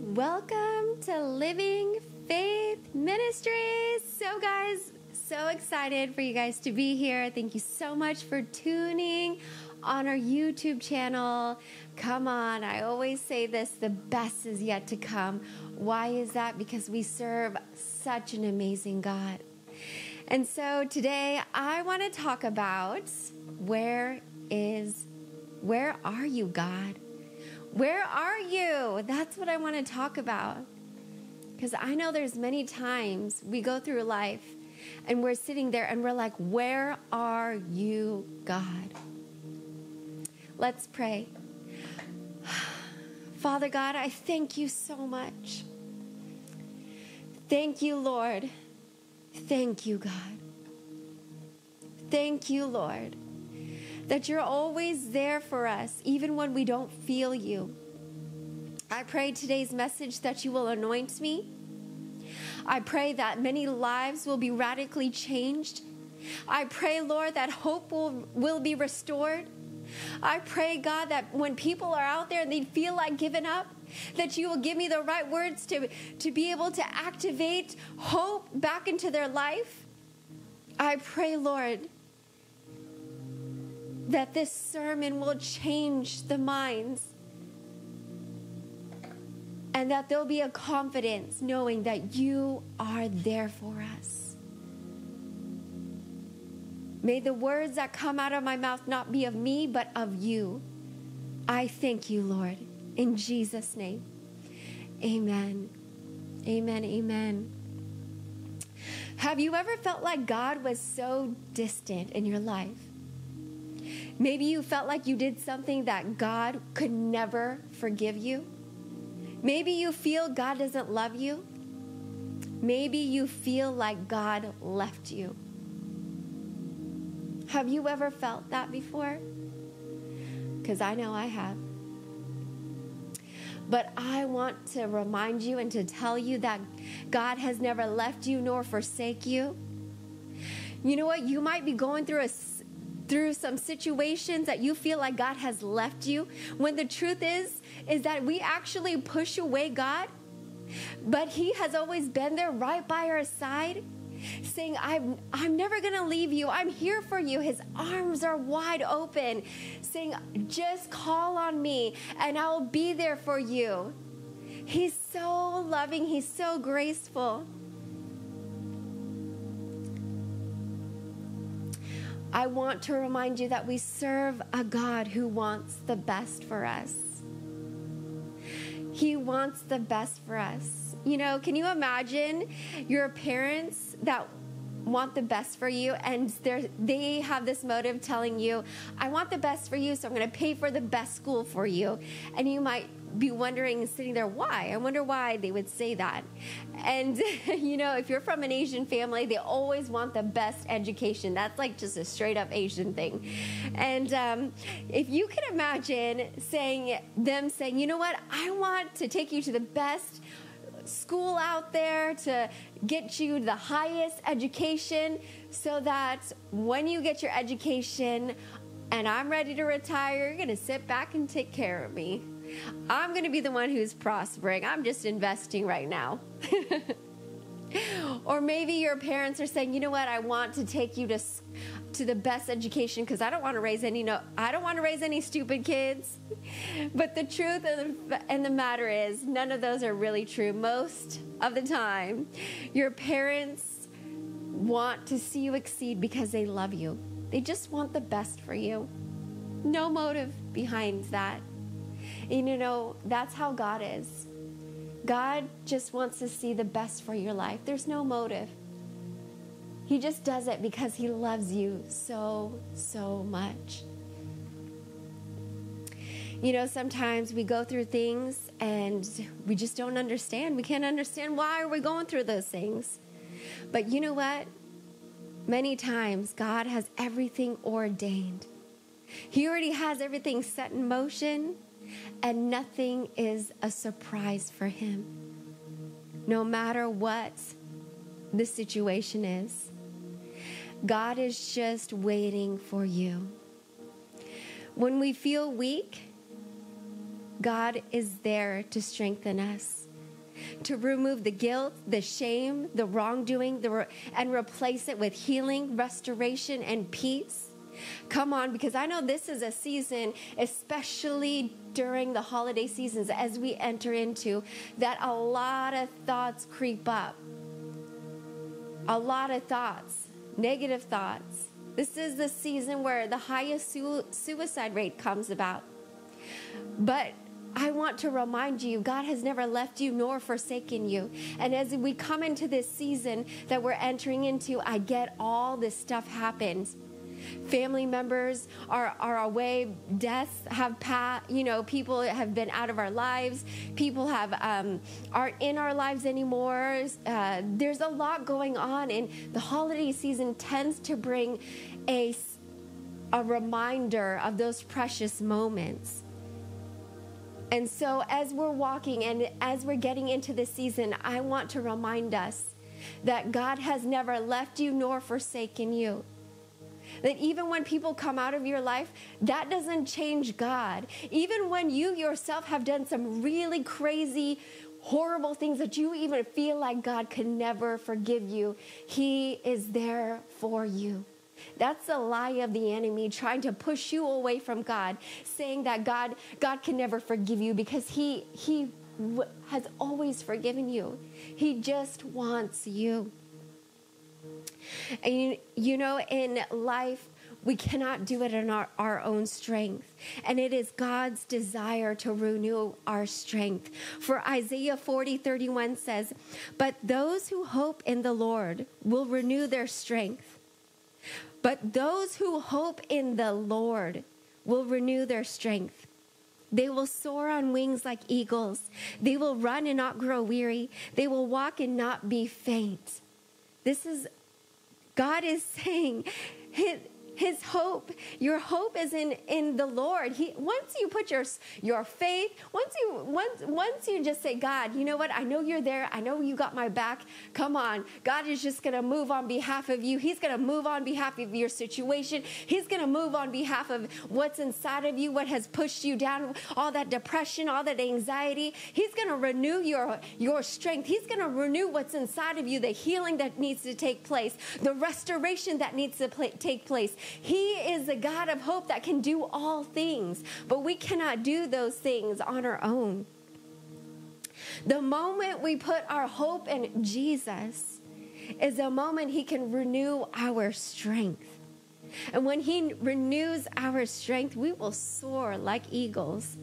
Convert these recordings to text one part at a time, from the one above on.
Welcome to Living Faith Ministries. So, guys, so excited for you guys to be here. Thank you so much for tuning on our YouTube channel. Come on, I always say this the best is yet to come. Why is that? Because we serve such an amazing God. And so today I want to talk about where is, where are you, God? Where are you? That's what I want to talk about. Because I know there's many times we go through life and we're sitting there and we're like, Where are you, God? Let's pray. Father God, I thank you so much. Thank you, Lord. Thank you, God. Thank you, Lord that you're always there for us, even when we don't feel you. I pray today's message that you will anoint me. I pray that many lives will be radically changed. I pray, Lord, that hope will, will be restored. I pray, God, that when people are out there and they feel like giving up, that you will give me the right words to, to be able to activate hope back into their life. I pray, Lord, that this sermon will change the minds and that there'll be a confidence knowing that you are there for us. May the words that come out of my mouth not be of me, but of you. I thank you, Lord, in Jesus' name. Amen. Amen. Amen. Have you ever felt like God was so distant in your life? Maybe you felt like you did something that God could never forgive you. Maybe you feel God doesn't love you. Maybe you feel like God left you. Have you ever felt that before? Because I know I have. But I want to remind you and to tell you that God has never left you nor forsake you. You know what? You might be going through a through some situations that you feel like God has left you, when the truth is, is that we actually push away God, but He has always been there right by our side saying, I'm, I'm never going to leave you. I'm here for you. His arms are wide open, saying, just call on me and I'll be there for you. He's so loving. He's so graceful. I want to remind you that we serve a God who wants the best for us. He wants the best for us. You know, can you imagine your parents that want the best for you and they have this motive telling you, I want the best for you, so I'm going to pay for the best school for you. And you might be wondering, sitting there, why? I wonder why they would say that. And, you know, if you're from an Asian family, they always want the best education. That's like just a straight up Asian thing. And um, if you can imagine saying, them saying, you know what, I want to take you to the best school out there to get you the highest education so that when you get your education and I'm ready to retire, you're going to sit back and take care of me. I'm going to be the one who's prospering. I'm just investing right now. or maybe your parents are saying, "You know what? I want to take you to to the best education because I don't want to raise any no I don't want to raise any stupid kids." But the truth of the, and the matter is, none of those are really true. Most of the time, your parents want to see you exceed because they love you. They just want the best for you. No motive behind that. And you know, that's how God is. God just wants to see the best for your life. There's no motive. He just does it because He loves you so, so much. You know, sometimes we go through things and we just don't understand. We can't understand why are we going through those things. But you know what? Many times God has everything ordained. He already has everything set in motion and nothing is a surprise for him. No matter what the situation is, God is just waiting for you. When we feel weak, God is there to strengthen us. to remove the guilt, the shame, the wrongdoing, the re- and replace it with healing, restoration, and peace. Come on, because I know this is a season, especially during the holiday seasons as we enter into, that a lot of thoughts creep up. A lot of thoughts, negative thoughts. This is the season where the highest su- suicide rate comes about. But I want to remind you, God has never left you nor forsaken you. And as we come into this season that we're entering into, I get all this stuff happens family members are, are away, deaths have passed, you know, people have been out of our lives, people have um, aren't in our lives anymore. Uh, there's a lot going on, and the holiday season tends to bring a, a reminder of those precious moments. And so, as we're walking and as we're getting into this season, I want to remind us that God has never left you nor forsaken you. That even when people come out of your life, that doesn't change God. Even when you yourself have done some really crazy, horrible things that you even feel like God could never forgive you, He is there for you. That's the lie of the enemy trying to push you away from God, saying that God God can never forgive you because he he has always forgiven you. He just wants you. And you, know, in life, we cannot do it in our, our own strength. And it is God's desire to renew our strength. For Isaiah 40 31 says, But those who hope in the Lord will renew their strength. But those who hope in the Lord will renew their strength. They will soar on wings like eagles. They will run and not grow weary. They will walk and not be faint. This is God is saying, his hope your hope is in in the lord. He once you put your your faith once you once once you just say god you know what? I know you're there. I know you got my back. Come on. God is just going to move on behalf of you. He's going to move on behalf of your situation. He's going to move on behalf of what's inside of you what has pushed you down all that depression all that anxiety. He's going to renew your your strength. He's going to renew what's inside of you the healing that needs to take place the restoration that needs to pl- take place he is the God of hope that can do all things, but we cannot do those things on our own. The moment we put our hope in Jesus is the moment He can renew our strength. And when He renews our strength, we will soar like eagles.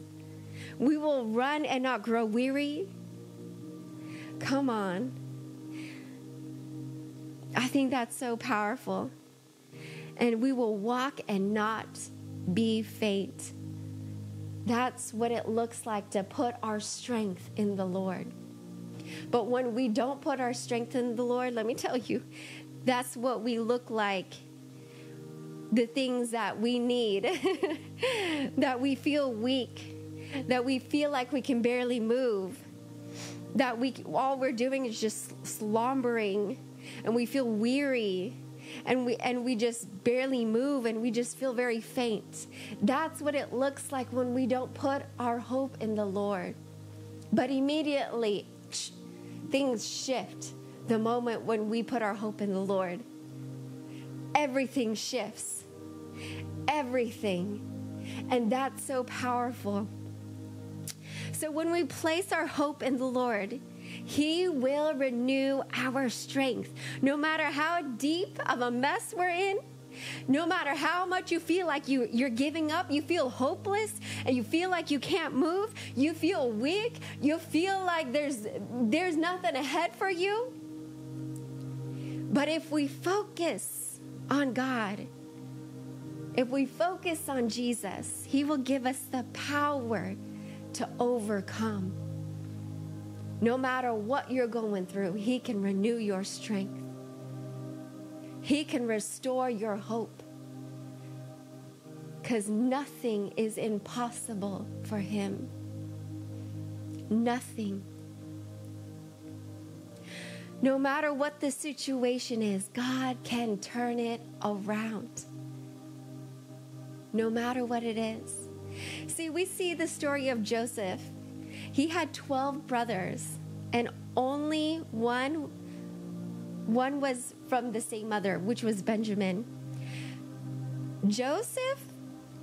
We will run and not grow weary. Come on. I think that's so powerful and we will walk and not be faint. That's what it looks like to put our strength in the Lord. But when we don't put our strength in the Lord, let me tell you, that's what we look like. The things that we need, that we feel weak, that we feel like we can barely move, that we all we're doing is just slumbering and we feel weary and we and we just barely move and we just feel very faint. That's what it looks like when we don't put our hope in the Lord. But immediately things shift the moment when we put our hope in the Lord. Everything shifts. Everything. And that's so powerful. So when we place our hope in the Lord, he will renew our strength. No matter how deep of a mess we're in, no matter how much you feel like you, you're giving up, you feel hopeless, and you feel like you can't move, you feel weak, you feel like there's, there's nothing ahead for you. But if we focus on God, if we focus on Jesus, He will give us the power to overcome. No matter what you're going through, He can renew your strength. He can restore your hope. Because nothing is impossible for Him. Nothing. No matter what the situation is, God can turn it around. No matter what it is. See, we see the story of Joseph he had 12 brothers, and only one one was from the same mother, which was Benjamin. Joseph,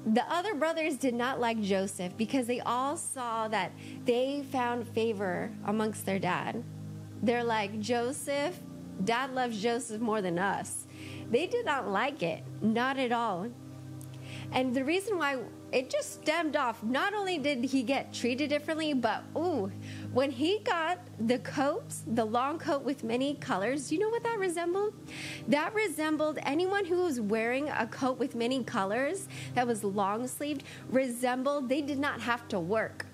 the other brothers did not like Joseph because they all saw that they found favor amongst their dad. They're like, Joseph, dad loves Joseph more than us. They did not like it, not at all. And the reason why it just stemmed off, not only did he get treated differently, but ooh, when he got the coat, the long coat with many colors, you know what that resembled? That resembled anyone who was wearing a coat with many colors that was long sleeved, resembled they did not have to work.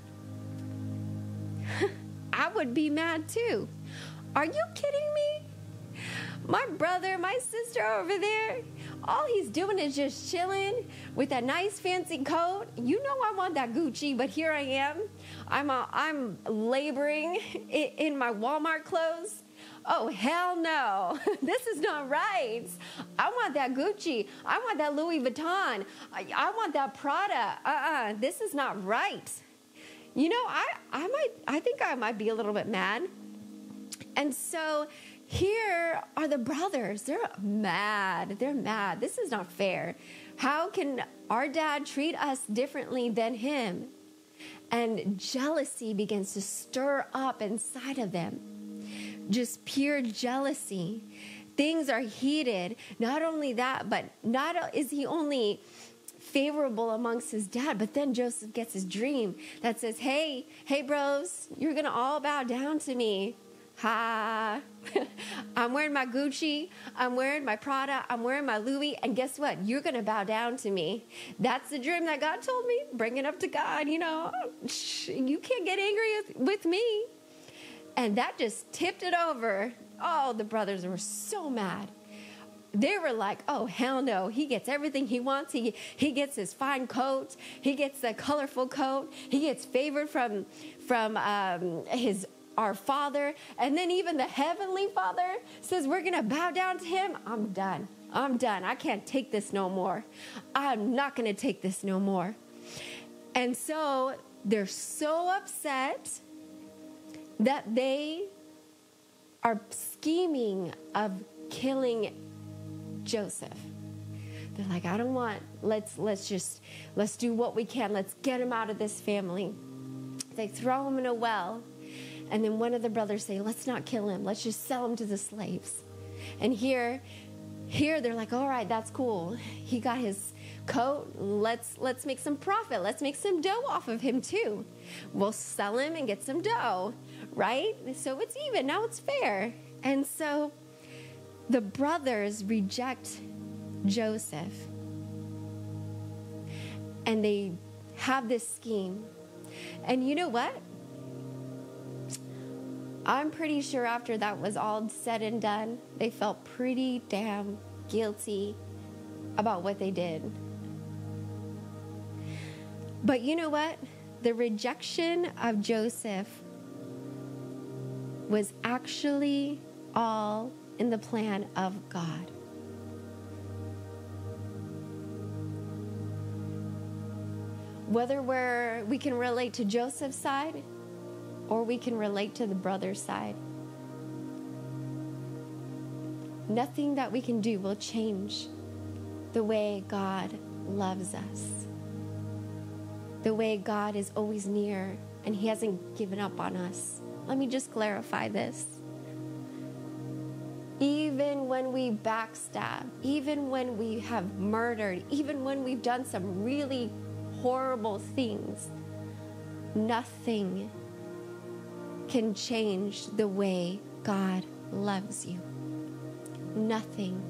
I would be mad too. Are you kidding me? My brother, my sister over there, all he's doing is just chilling with that nice fancy coat. You know I want that Gucci, but here I am. I'm a, I'm laboring in my Walmart clothes. Oh hell no. this is not right. I want that Gucci. I want that Louis Vuitton. I, I want that Prada. Uh-uh. This is not right. You know, I I might I think I might be a little bit mad. And so here are the brothers. They're mad. They're mad. This is not fair. How can our dad treat us differently than him? And jealousy begins to stir up inside of them. Just pure jealousy. Things are heated. Not only that, but not is he only favorable amongst his dad. But then Joseph gets his dream that says, Hey, hey, bros, you're going to all bow down to me. Ha! I'm wearing my Gucci, I'm wearing my Prada, I'm wearing my Louis, and guess what? You're gonna bow down to me. That's the dream that God told me. Bring it up to God, you know. You can't get angry with me. And that just tipped it over. Oh, the brothers were so mad. They were like, oh, hell no. He gets everything he wants. He, he gets his fine coat. He gets the colorful coat. He gets favored from, from um, his our Father, and then even the Heavenly Father says we're going to bow down to Him, I'm done. I'm done. I can't take this no more. I'm not going to take this no more. And so they're so upset that they are scheming of killing Joseph. They're like, I don't want, let's let's just let's do what we can. Let's get him out of this family. They throw him in a well and then one of the brothers say, let's not kill him. Let's just sell him to the slaves. And here, here they're like, all right, that's cool. He got his coat. Let's let's make some profit. Let's make some dough off of him too. We'll sell him and get some dough, right? So it's even. Now it's fair. And so the brothers reject Joseph. And they have this scheme. And you know what? I'm pretty sure after that was all said and done, they felt pretty damn guilty about what they did. But you know what? The rejection of Joseph was actually all in the plan of God. Whether we're, we can relate to Joseph's side or we can relate to the brother's side. Nothing that we can do will change the way God loves us, the way God is always near and He hasn't given up on us. Let me just clarify this. Even when we backstab, even when we have murdered, even when we've done some really horrible things, nothing can change the way God loves you. Nothing.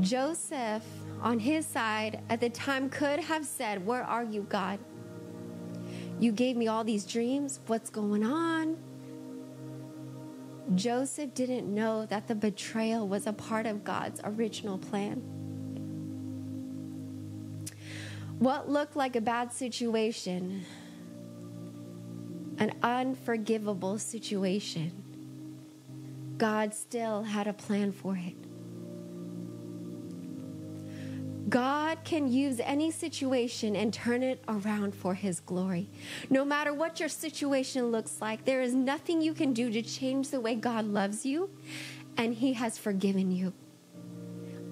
Joseph, on his side, at the time could have said, Where are you, God? You gave me all these dreams. What's going on? Joseph didn't know that the betrayal was a part of God's original plan. What looked like a bad situation, an unforgivable situation, God still had a plan for it. God can use any situation and turn it around for His glory. No matter what your situation looks like, there is nothing you can do to change the way God loves you, and He has forgiven you.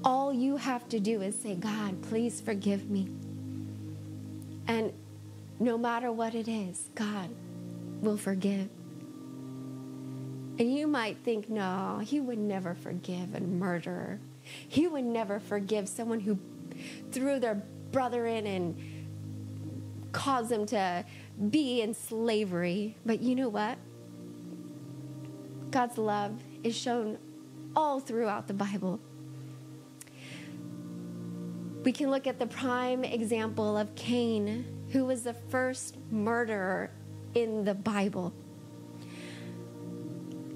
All you have to do is say, God, please forgive me. And no matter what it is, God will forgive. And you might think, no, He would never forgive a murderer. He would never forgive someone who threw their brother in and caused them to be in slavery. But you know what? God's love is shown all throughout the Bible. We can look at the prime example of Cain, who was the first murderer in the Bible.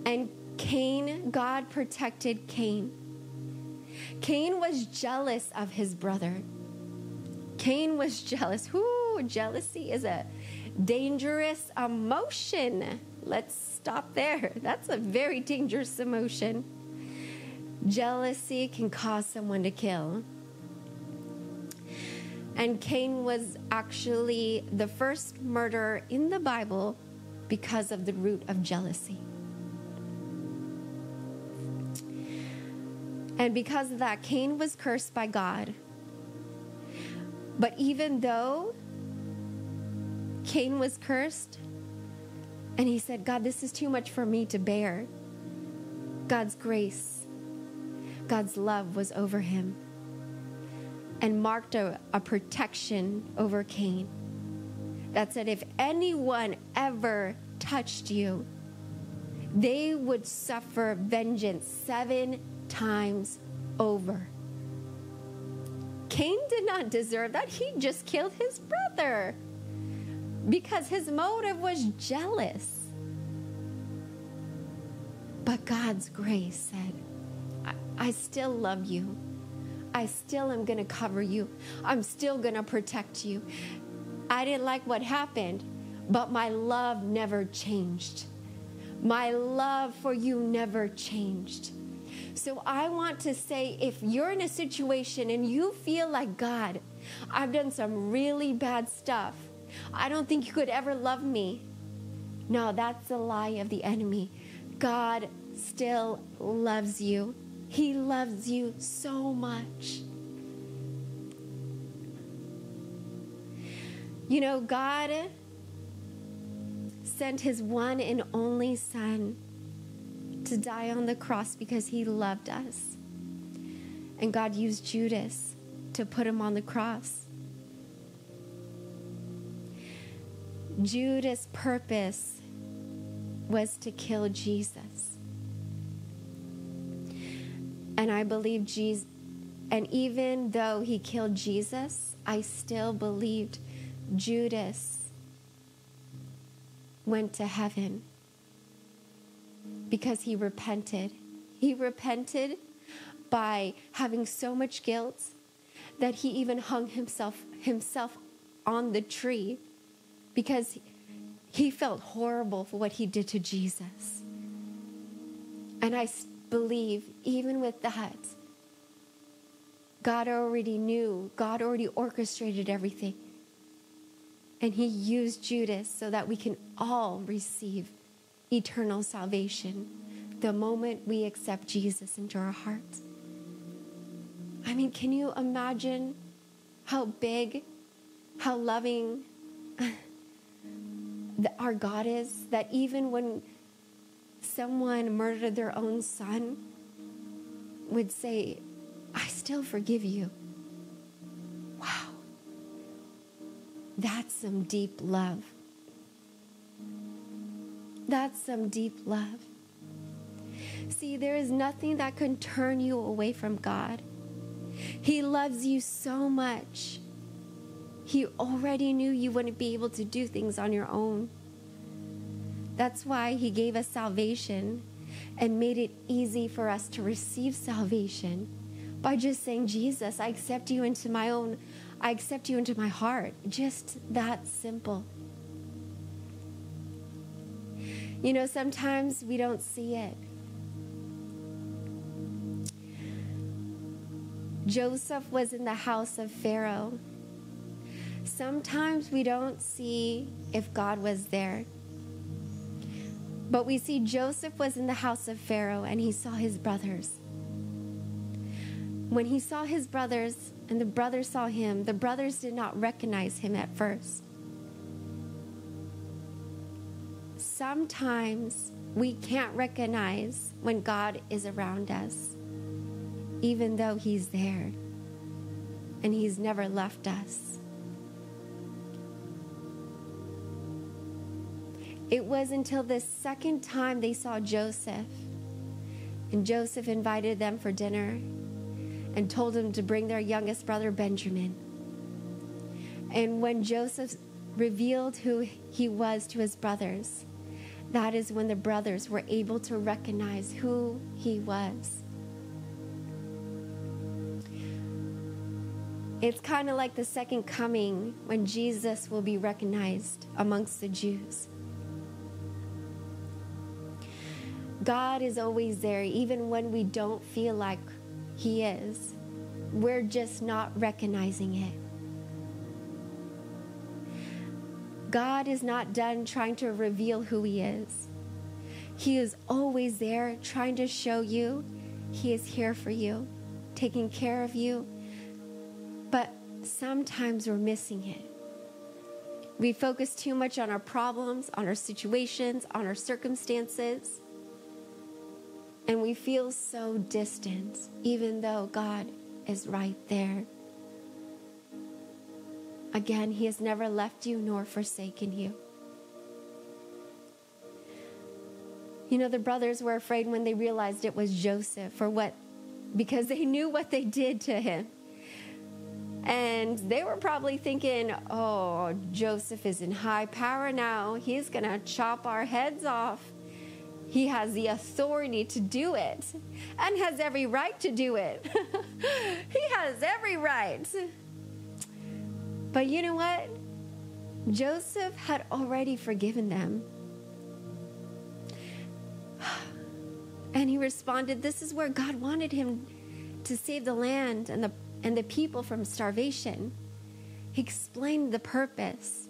And Cain, God protected Cain. Cain was jealous of his brother. Cain was jealous. Whoo, jealousy is a dangerous emotion. Let's stop there. That's a very dangerous emotion. Jealousy can cause someone to kill. And Cain was actually the first murderer in the Bible because of the root of jealousy. And because of that, Cain was cursed by God. But even though Cain was cursed, and he said, God, this is too much for me to bear, God's grace, God's love was over him and marked a, a protection over Cain that said, if anyone ever touched you, they would suffer vengeance seven times over. Cain did not deserve that. He just killed his brother because his motive was jealous. But God's grace said, I, I still love you. I still am going to cover you. I'm still going to protect you. I didn't like what happened, but my love never changed. My love for you never changed. So I want to say if you're in a situation and you feel like, God, I've done some really bad stuff, I don't think you could ever love me. No, that's a lie of the enemy. God still loves you. He loves you so much. You know, God sent his one and only Son to die on the cross because he loved us. And God used Judas to put him on the cross. Judas' purpose was to kill Jesus. And I believe Jesus, and even though he killed Jesus, I still believed Judas went to heaven because he repented. He repented by having so much guilt that he even hung himself himself on the tree because he felt horrible for what he did to Jesus. And I believe even with that God already knew, God already orchestrated everything. And he used Judas so that we can all receive eternal salvation the moment we accept Jesus into our hearts. I mean, can you imagine how big, how loving our God is? That even when someone murdered their own son, would say, I still forgive you. Wow. That's some deep love. That's some deep love. See, there is nothing that can turn you away from God. He loves you so much. He already knew you wouldn't be able to do things on your own. That's why He gave us salvation and made it easy for us to receive salvation by just saying, Jesus, I accept you into my own, I accept you into my heart. Just that simple. You know, sometimes we don't see it. Joseph was in the house of Pharaoh. Sometimes we don't see if God was there. But we see Joseph was in the house of Pharaoh and he saw his brothers. When he saw his brothers and the brothers saw him, the brothers did not recognize him at first. Sometimes we can't recognize when God is around us, even though He's there and He's never left us. It was until the second time they saw Joseph, and Joseph invited them for dinner and told them to bring their youngest brother Benjamin. And when Joseph revealed who he was to his brothers, that is when the brothers were able to recognize who he was. It's kind of like the second coming when Jesus will be recognized amongst the Jews. God is always there, even when we don't feel like He is. We're just not recognizing it. God is not done trying to reveal who He is. He is always there trying to show you He is here for you, taking care of you. But sometimes we're missing it. We focus too much on our problems, on our situations, on our circumstances. And we feel so distant, even though God is right there. Again, He has never left you nor forsaken you. You know, the brothers were afraid when they realized it was Joseph for what, because they knew what they did to him. And they were probably thinking, oh, Joseph is in high power now. He's going to chop our heads off. He has the authority to do it and has every right to do it. he has every right. But you know what? Joseph had already forgiven them. And he responded, This is where God wanted him to save the land and the, and the people from starvation. He explained the purpose.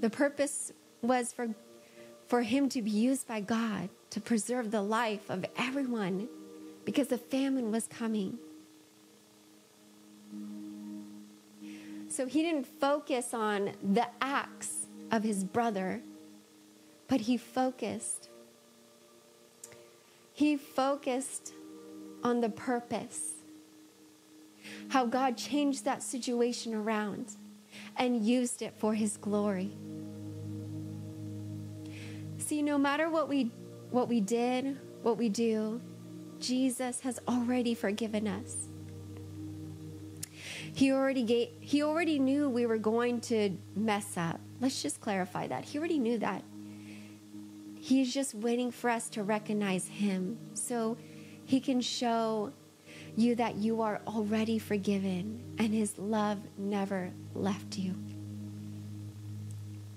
The purpose was for, for him to be used by God to preserve the life of everyone because the famine was coming. So he didn't focus on the acts of his brother, but he focused. He focused on the purpose. How God changed that situation around and used it for his glory. See, no matter what we what we did, what we do, Jesus has already forgiven us. He already gave, he already knew we were going to mess up. Let's just clarify that. He already knew that. He's just waiting for us to recognize him so he can show you that you are already forgiven and his love never left you.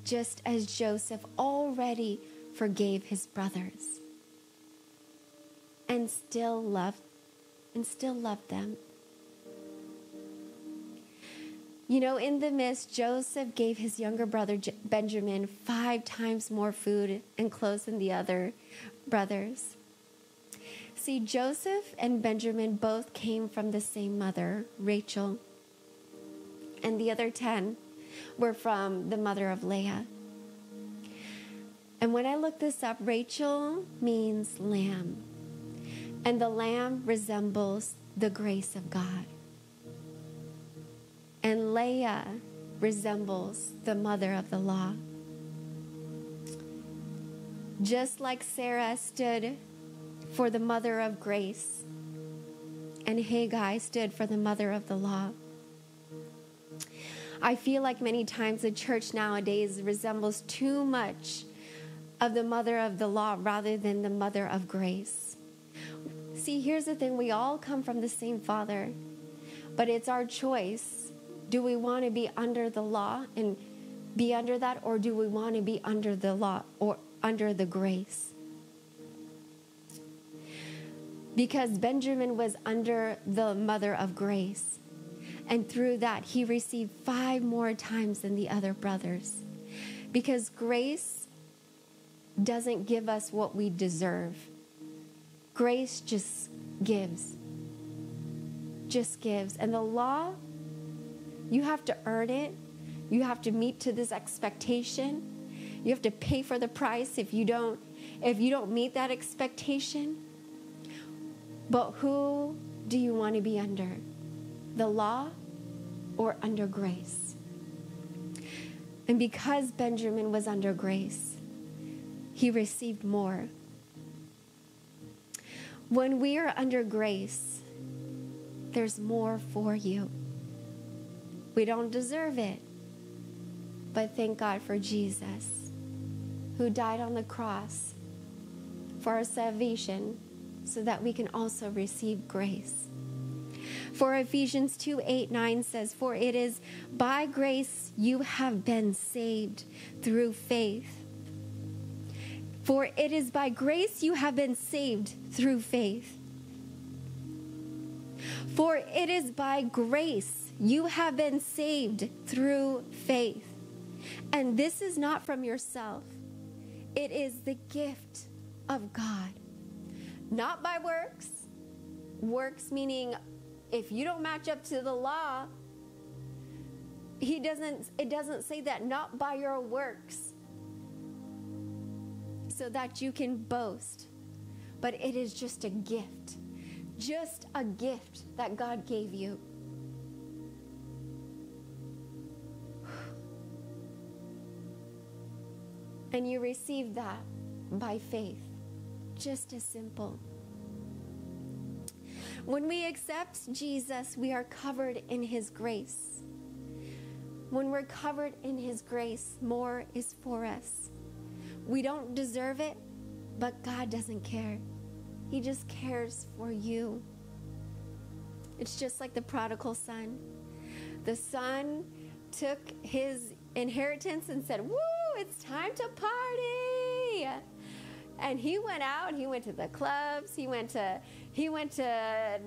Just as Joseph already forgave his brothers and still loved and still loved them you know, in the midst, Joseph gave his younger brother Benjamin five times more food and clothes than the other brothers. See, Joseph and Benjamin both came from the same mother, Rachel, and the other 10 were from the mother of Leah. And when I looked this up, Rachel means lamb, and the lamb resembles the grace of God. And Leah resembles the mother of the law. Just like Sarah stood for the mother of grace, and Hagar stood for the mother of the law. I feel like many times the church nowadays resembles too much of the mother of the law rather than the mother of grace. See, here's the thing we all come from the same Father, but it's our choice do we want to be under the law and be under that, or do we want to be under the law or under the grace? because Benjamin was under the mother of grace. And through that, he received five more times than the other brothers. Because grace doesn't give us what we deserve, grace just gives. Just gives. And the law, you have to earn it, you have to meet to this expectation. You have to pay for the price if you don't if you don't meet that expectation. But who do you want to be under? The law or under grace? And because Benjamin was under grace, he received more. When we are under grace, there's more for you. We don't deserve it, but thank God for Jesus, who died on the cross for our salvation so that we can also receive grace. For Ephesians 2 8 9 says, For it is by grace you have been saved through faith. For it is by grace you have been saved through faith. For it is by grace you have been saved through faith. And this is not from yourself, it is the gift of God, not by works. Works meaning if you don't match up to the law, he doesn't it doesn't say that not by your works so that you can boast but it is just a gift just a gift that God gave you and you receive that by faith just as simple when we accept Jesus, we are covered in His grace. When we're covered in His grace, more is for us. We don't deserve it, but God doesn't care. He just cares for you. It's just like the prodigal son. The son took his inheritance and said, Woo, it's time to party. And he went out, he went to the clubs, he went to he went to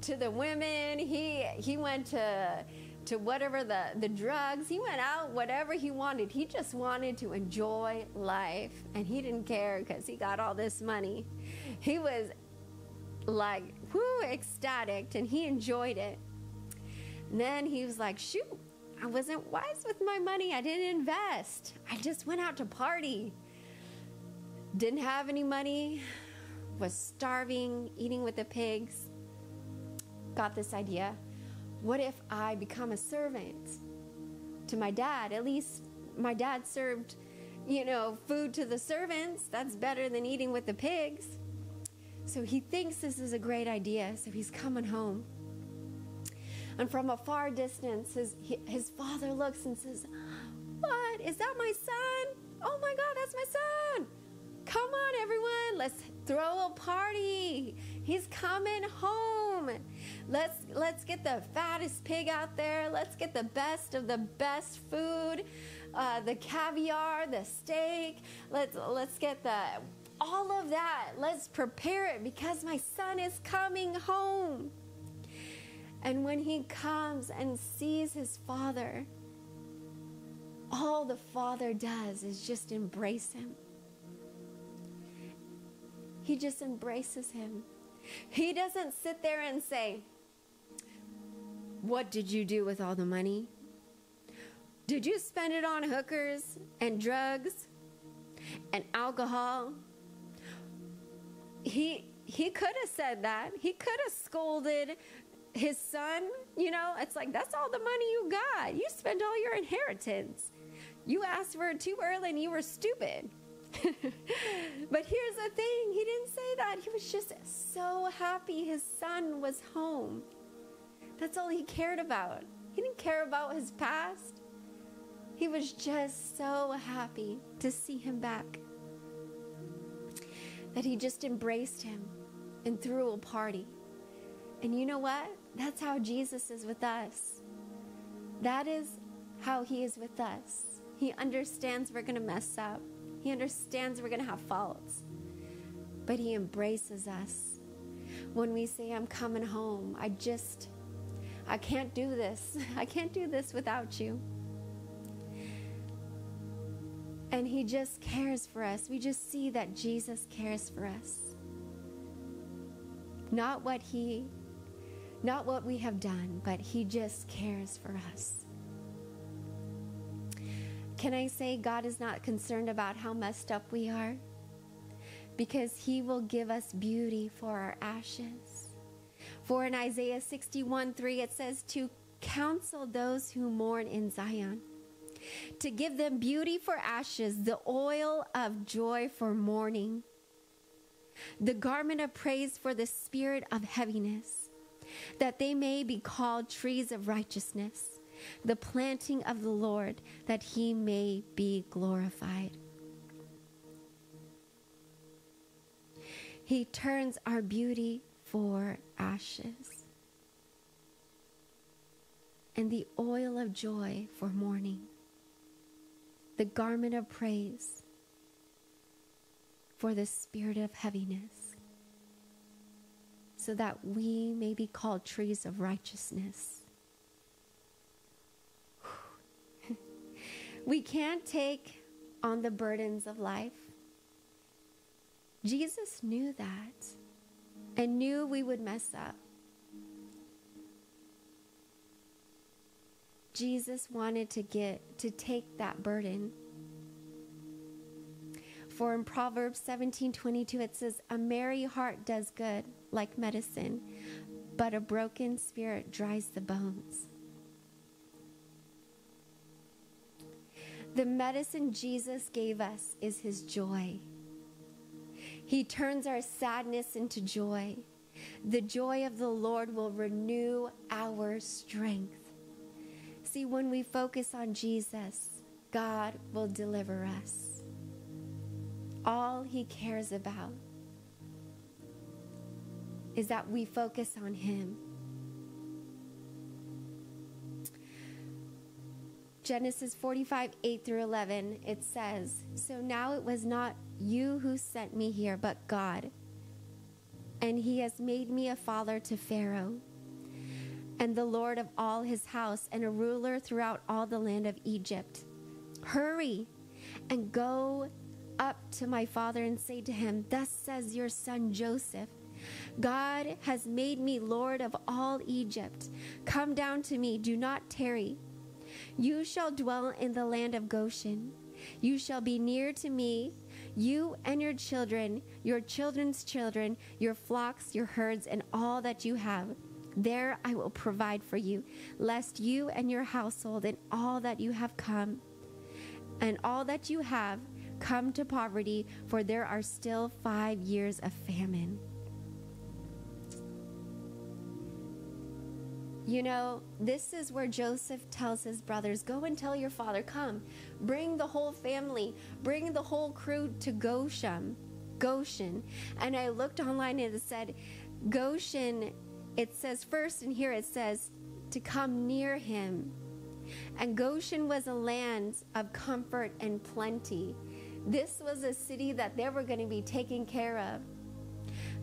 to the women, he he went to to whatever the the drugs, he went out whatever he wanted. He just wanted to enjoy life and he didn't care cuz he got all this money. He was like whoo ecstatic and he enjoyed it. And then he was like, "Shoot, I wasn't wise with my money. I didn't invest. I just went out to party." didn't have any money, was starving, eating with the pigs, got this idea what if I become a servant to my dad? At least my dad served, you know, food to the servants. That's better than eating with the pigs. So he thinks this is a great idea. So he's coming home. And from a far distance, his, his father looks and says, What? Is that my son? Oh my God, that's my son. Come on, everyone, let's throw a party. He's coming home. Let's let's get the fattest pig out there. Let's get the best of the best food, uh, the caviar, the steak. Let's let's get the all of that. Let's prepare it because my son is coming home. And when he comes and sees his father, all the father does is just embrace him he just embraces him. He doesn't sit there and say, What did you do with all the money? Did you spend it on hookers and drugs and alcohol? He he could have said that. He could have scolded his son, you know, it's like that's all the money you got. You spent all your inheritance. You asked for it too early and you were stupid. but here's the thing he didn't say that. He was just so happy his son was home. That's all he cared about. He didn't care about his past. He was just so happy to see him back that he just embraced him and threw a party. And you know what? That's how Jesus is with us. That is how he is with us. He understands we're going to mess up. He understands we're going to have faults, but He embraces us when we say, I'm coming home. I just, I can't do this. I can't do this without you. And He just cares for us. We just see that Jesus cares for us. Not what He, not what we have done, but He just cares for us. Can I say God is not concerned about how messed up we are? Because He will give us beauty for our ashes. For in Isaiah 61 3, it says, To counsel those who mourn in Zion to give them beauty for ashes, the oil of joy for mourning, the garment of praise for the spirit of heaviness, that they may be called trees of righteousness, the planting of the Lord, that he may be glorified. He turns our beauty for ashes and the oil of joy for mourning the garment of praise for the spirit of heaviness, so that we may be called trees of righteousness. We can't take on the burdens of life. Jesus knew that and knew we would mess up. Jesus wanted to get to take that burden. For in Proverbs 17:22 it says, "A merry heart does good, like medicine, but a broken spirit dries the bones." The medicine Jesus gave us is his joy. He turns our sadness into joy. The joy of the Lord will renew our strength. See, when we focus on Jesus, God will deliver us. All He cares about is that we focus on Him. Genesis 45, 8 through 11, it says, So now it was not you who sent me here, but God. And he has made me a father to Pharaoh and the Lord of all his house, and a ruler throughout all the land of Egypt. Hurry and go up to my father and say to him, Thus says your son Joseph. God has made me Lord of all Egypt. Come down to me, do not tarry. You shall dwell in the land of Goshen. You shall be near to me, you and your children, your children's children, your flocks, your herds, and all that you have there I will provide for you, lest you and your household and all that you have come and all that you have come to poverty, for there are still five years of famine. You know, this is where Joseph tells his brothers, Go and tell your father, come, bring the whole family, bring the whole crew to Goshen. Goshen. And I looked online and it said, Goshen it says first and here, it says to come near him. And Goshen was a land of comfort and plenty. This was a city that they were going to be taken care of.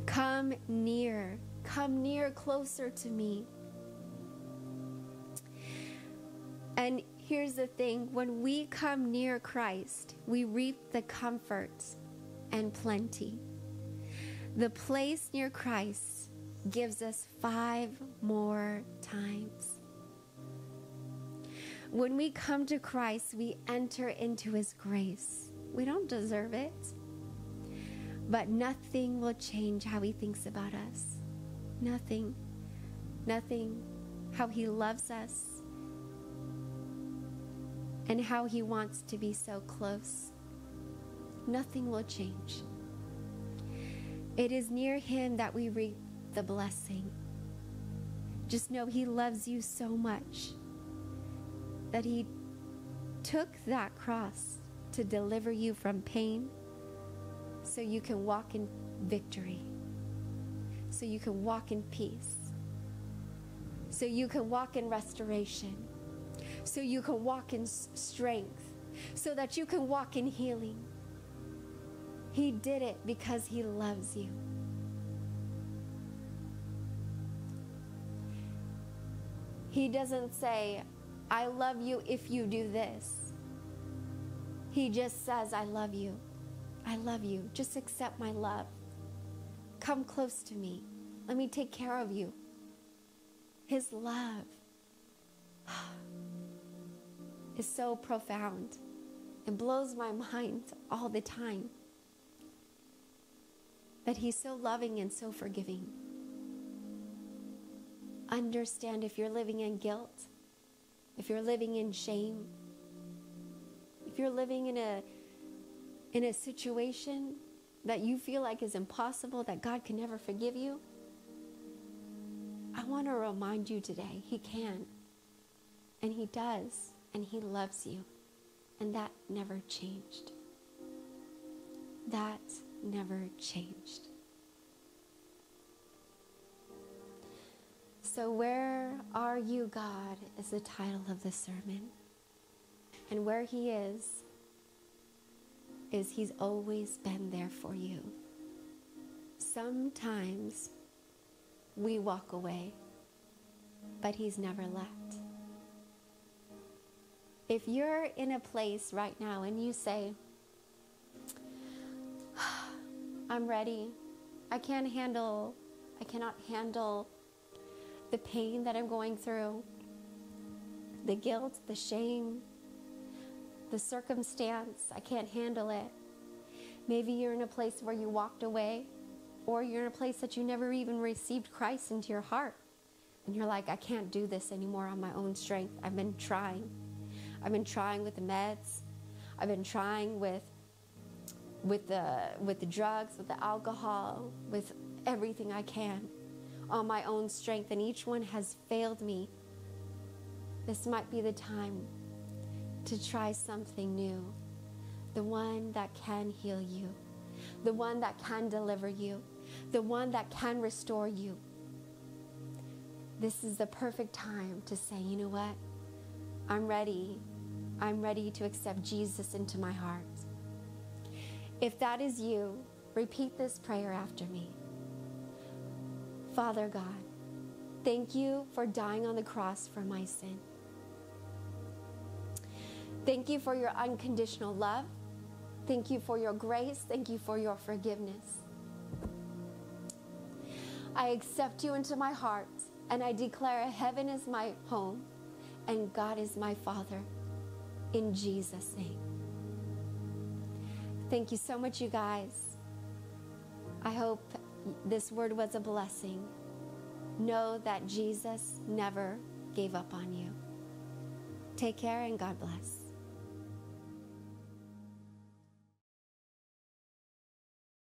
Come near, come near closer to me. And here's the thing when we come near Christ, we reap the comforts and plenty. The place near Christ gives us five more times. When we come to Christ, we enter into His grace. We don't deserve it, but nothing will change how He thinks about us. Nothing. Nothing. How He loves us and how He wants to be so close. Nothing will change. It is near Him that we reap the blessing. Just know He loves you so much that He took that cross to deliver you from pain so you can walk in victory, so you can walk in peace, so you can walk in restoration, so you can walk in strength, so that you can walk in healing. He did it because He loves you. He doesn't say, I love you if you do this. He just says, I love you. I love you. Just accept my love. Come close to me. Let me take care of you. His love. is so profound. It blows my mind all the time that He's so loving and so forgiving. Understand if you're living in guilt, if you're living in shame, if you're living in a in a situation that you feel like is impossible, that God can never forgive you, I want to remind you today He can. And He does. And He loves you. And that never changed. That never changed. So, Where Are You, God? is the title of the sermon. And where He is, is He's always been there for you. Sometimes we walk away, but He's never left. If you're in a place right now and you say, I'm ready, I can't handle, I cannot handle the pain that I'm going through, the guilt, the shame, the circumstance, I can't handle it. Maybe you're in a place where you walked away, or you're in a place that you never even received Christ into your heart. And you're like, I can't do this anymore on my own strength. I've been trying. I've been trying with the meds. I've been trying with with the with the drugs, with the alcohol, with everything I can on my own strength and each one has failed me. This might be the time to try something new. The one that can heal you. The one that can deliver you. The one that can restore you. This is the perfect time to say, you know what? I'm ready I'm ready to accept Jesus into my heart. If that is you, repeat this prayer after me. Father God, thank you for dying on the cross for my sin. Thank you for your unconditional love. Thank you for your grace. Thank you for your forgiveness. I accept you into my heart and I declare heaven is my home and God is my Father in Jesus' name. Thank you so much, you guys. I hope this word was a blessing. Know that Jesus never gave up on you. Take care and God bless.